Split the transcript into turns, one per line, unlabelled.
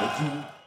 Would you